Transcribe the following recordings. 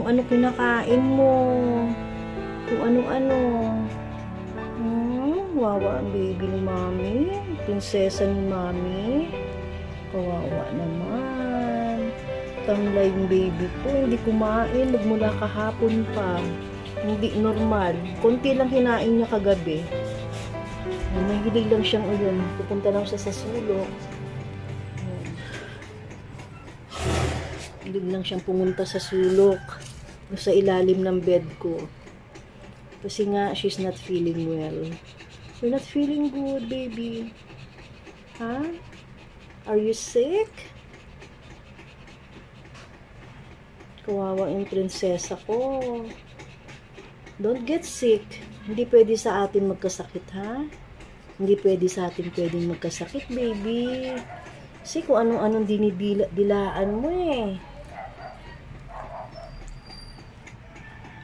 kung anong-ano kinakain mo. Kung ano-ano. Hmm, wawa ang baby ni mami. Prinsesa ni mami. Kawawa naman. Tamlay yung baby ko. Hindi kumain. Magmula kahapon pa. Hindi normal. Konti lang kinain niya kagabi. Mahilig lang siyang ayun. Pupunta lang siya sa sulok. Ayun. Hilig lang siyang pumunta sa sulok. Sa ilalim ng bed ko. Kasi nga, she's not feeling well. You're not feeling good, baby. Ha? Are you sick? Kawawa yung prinsesa ko. Don't get sick. Hindi pwede sa atin magkasakit, ha? Hindi pwede sa atin pwedeng magkasakit, baby. Kasi kung anong-anong dinidilaan mo eh.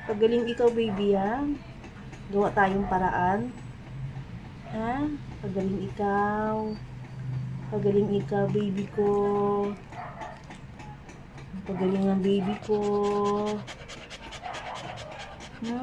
Pagaling ikaw, baby, ha? Gawa tayong paraan. Ha? Pagaling ikaw. Pagaling ikaw, baby ko. Pagaling ang baby ko. Ha?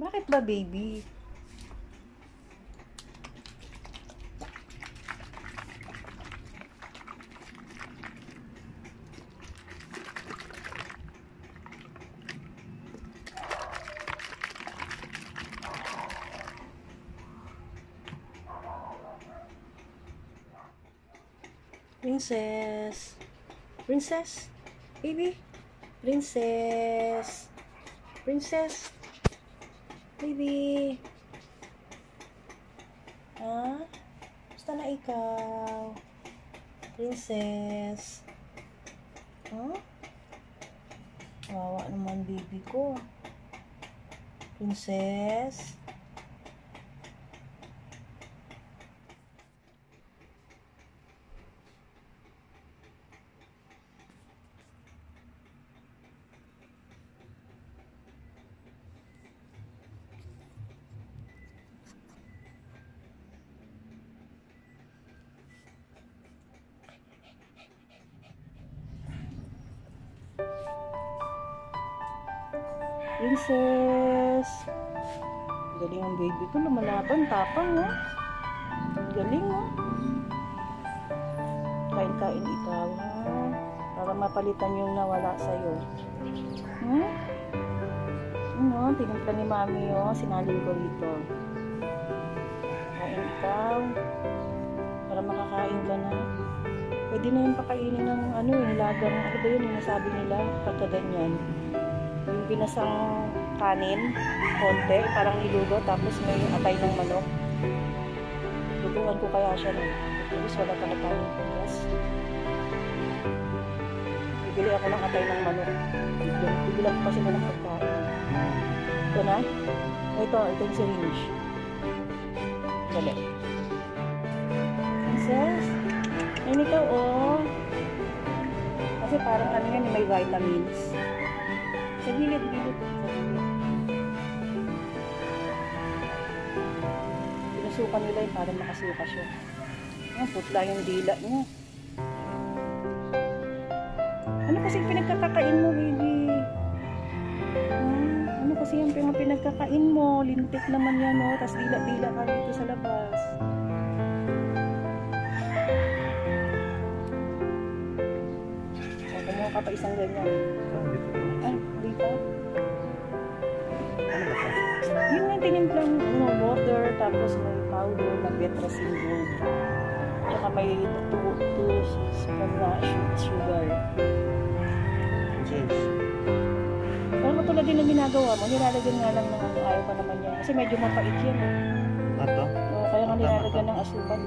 Bakit ba, baby? Princess. Princess. Baby. Princess. Princess. Baby. Ha? Basta na ikaw? Princess. Ha? Wawa naman baby ko. Princess. Princess. Galing ang baby ko. Lumalaban. Tapang, oh. Galing, oh. Kain-kain ikaw, ha? Para mapalitan yung nawala sa'yo. Hmm? Ano? Tinimpla ni mami, oh. Sinalin ko rito. Kain ikaw. Para makakain ka na. Pwede na yung pakainin ng ano, yung lagang, ano ba yun, yung nasabi nila, pagka ganyan yung binasang kanin, konti, parang nilugo, tapos may atay ng manok. Lutuan ko kaya siya nun. Tapos wala pang atay ng pinas. Bibili ako ng atay ng manok. Bibili ako kasi ng pagkain. Ito na. Ito, ito yung syringe. Dali. Princess, ayun ikaw, oh. parang ano yan, may vitamins. Sa gilid, gilid. Pinusukan nila yun para makasuka siya. Ayan, putla yung dila niya. Ano kasi pinagkakakain mo, baby? Hmm, ano kasi yung pinagkakain mo? Lintik naman yan, no? Tapos dila-dila ka dito sa labas. Kumuha ka pa isang ganyan. Nga tinimplang ano, water, tapos may powder na betrasin gold. Saka may 2 spoon na sugar. James. Parang katulad din ng ginagawa mo, nilalagyan nga lang ng ayaw pa naman yan. Kasi medyo mapait yan eh. Ato? O, kaya nga nilalagyan ng asukal.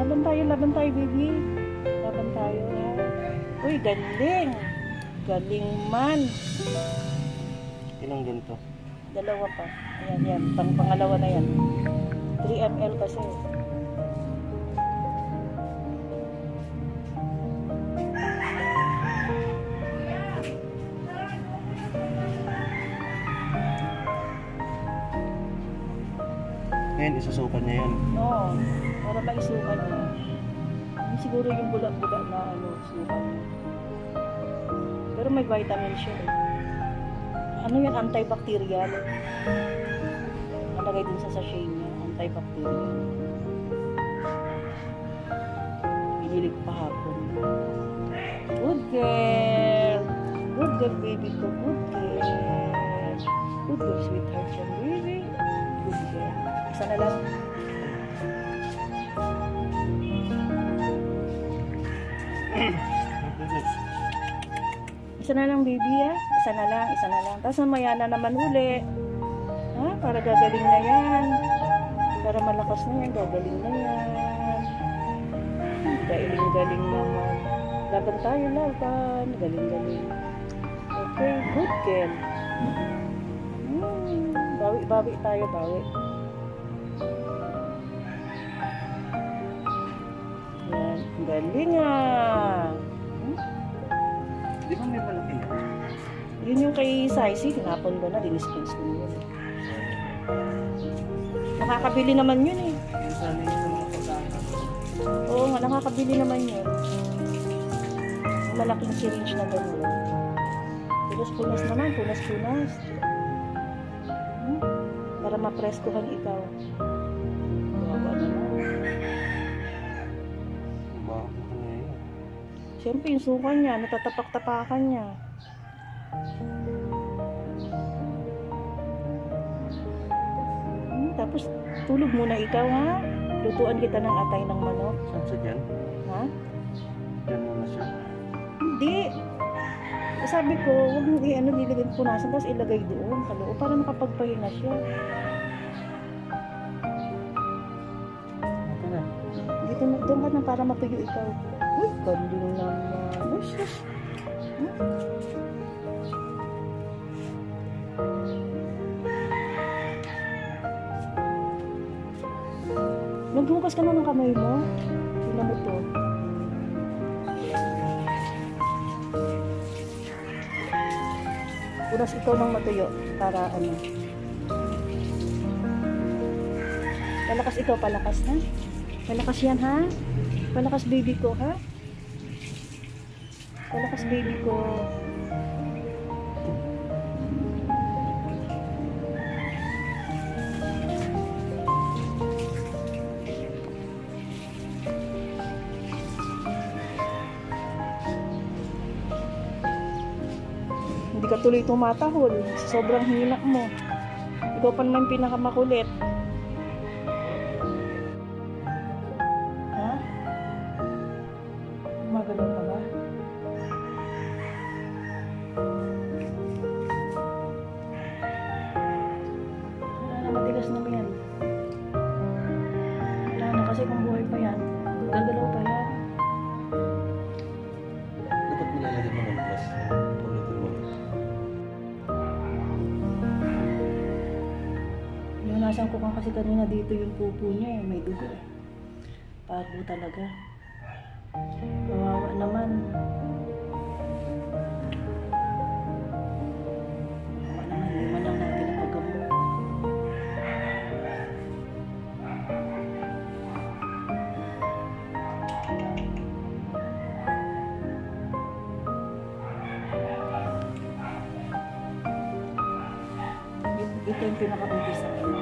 Laban tayo, laban tayo, baby. Laban tayo. Uy, galing. Galing man. Ilang ganito? Dalawa pa. Ayan, yan. Pang pangalawa na yan. 3 ml kasi. Ngayon, isusukan niya yan. No, para maisukan niya. Siguro yung bula-bula na ano, sukan. Pero may vitamin siya eh. Ano yan? Antibacterial. Nalagay din sa sachet niya. Antibacterial. Binili ko kahapon. Good girl! Good girl, baby ko. Good girl. Good girl, sweetheart yan, baby. Good girl. Isa na lang. Isa na lang, baby, ah. Isa na lang, isa na lang. Tapos mamaya na naman uli. Ha? Para gagaling na yan. Para malakas na yan, gagaling na yan. Galing-galing naman. Laban tayo, laban. Galing-galing. Okay, good girl. Hmm, bawi-bawi tayo, bawi. Yan, galing ah. Di ba may malaki yan? Yun yung kay Saisi, tinapon ko na, dinispose ko yun. Nakakabili naman yun eh. Yung sana yung mga pagkain. Oo nga, nakakabili naman yun. Malaking syringe na gano'n. Punas-punas naman, punas-punas. Hmm? Para mapreskohan ikaw. Siyempre, yung sukan niya, natatapak-tapakan niya. Hmm, tapos, tulog muna ikaw, ha? Lutuan kita ng atay ng manok, Saan siya dyan? ha? Dyan muna siya. Hindi. Sabi ko, huwag mo i-ano, nilagay ko punasan, tapos ilagay doon sa loob para makapagpahinga siya. Dito na, doon ka na para matuyo ikaw. Uy, galing naman. Uy, sus. Naghugas ka na ng kamay mo. Tingnan mo to. Punas ikaw ng matuyo para ano. Palakas ikaw, palakas ha. Palakas yan ha. Palakas baby ko ha. Palakas baby ko. Hindi ka tuloy tumatahol. Sobrang hina mo. Ikaw pa naman pinakamakulit. Pinunasan ko nga kasi kanina dito yung pupo niya eh. May dugo eh. Pago talaga. Kawawa naman. Kawawa naman. Man lang natin napagamot. Ito- Ito yung pinaka-umpisa ko.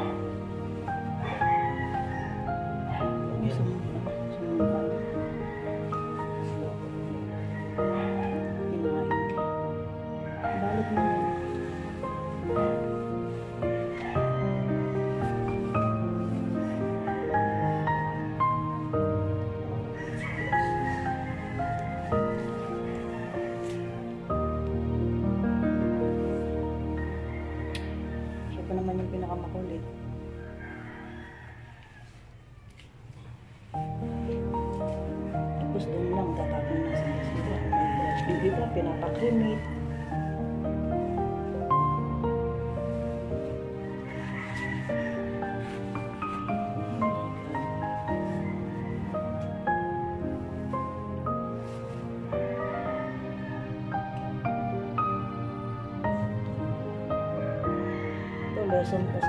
Ito,